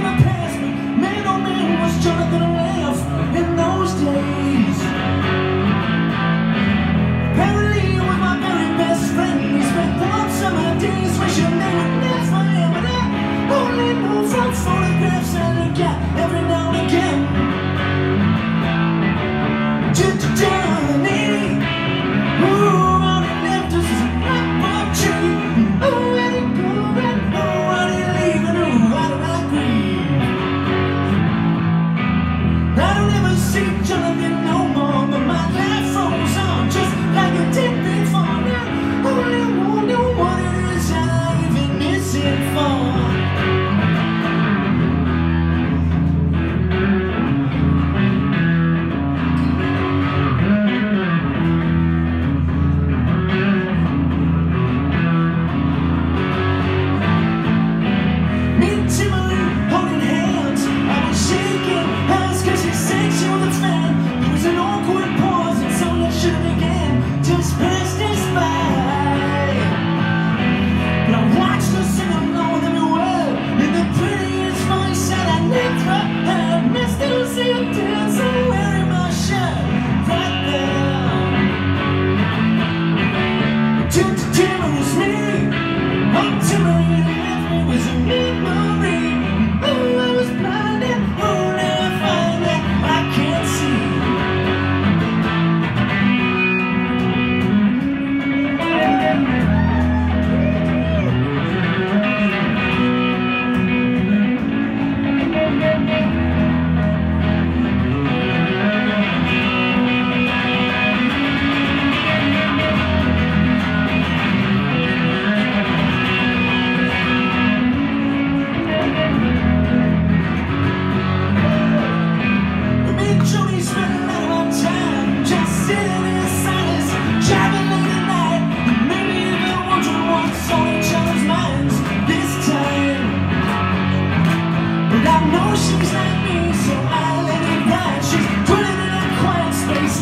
back in the past, man oh man was Jonathan Raff in those days. Apparently he was my very best friend. We spent long summer days wishing they would live forever. But I only know from photographs and a gap every now and again. Down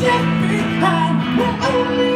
left behind. We're only